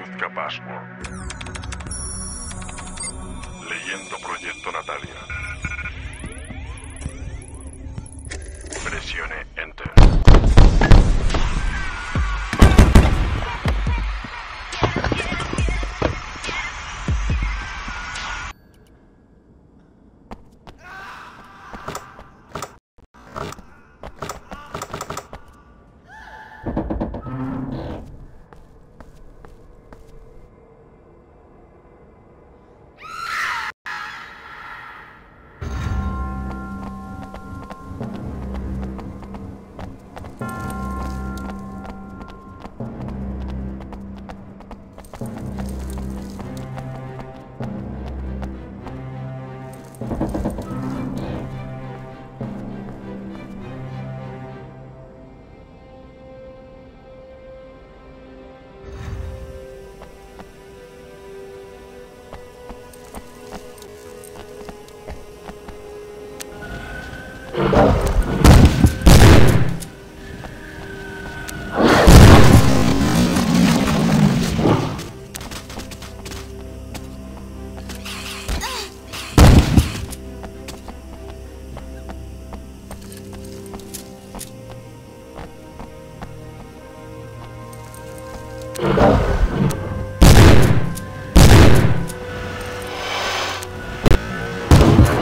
Introduzca password. Leyendo Proyecto Natalia. Presione Enter.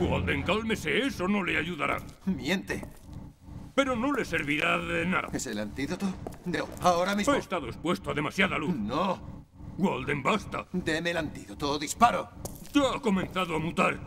Walden, cálmese, eso no le ayudará. Miente. Pero no le servirá de nada. ¿Es el antídoto? No, ahora mismo. Ha estado expuesto a demasiada luz. No. Walden, basta. Deme el antídoto disparo. Ya ha comenzado a mutar.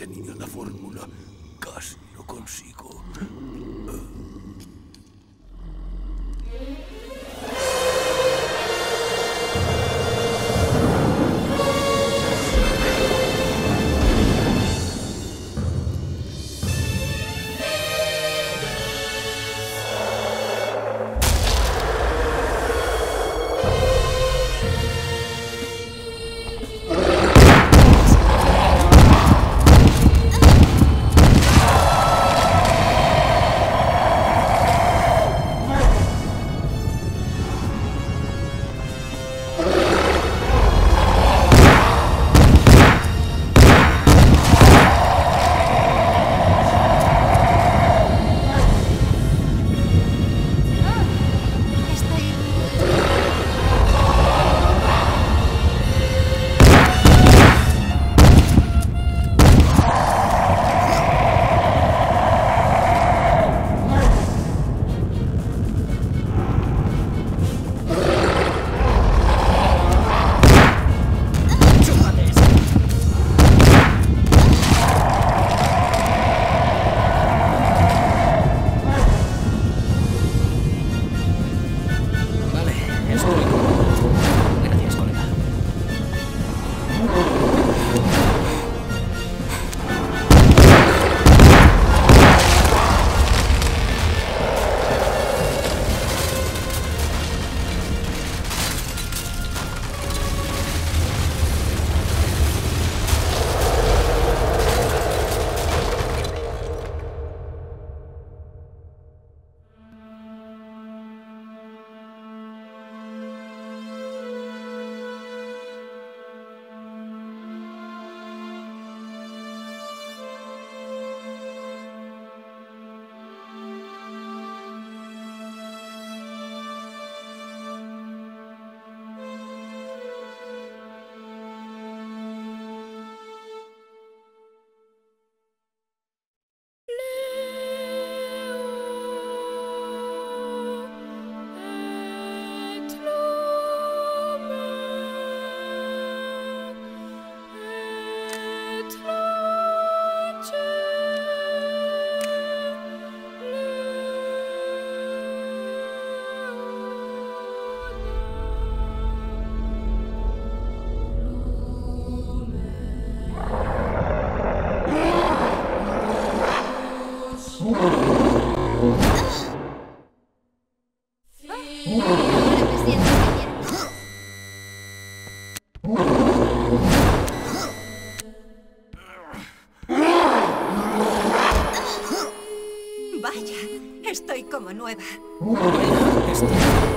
Tenía la fórmula. Nueva. Estoy.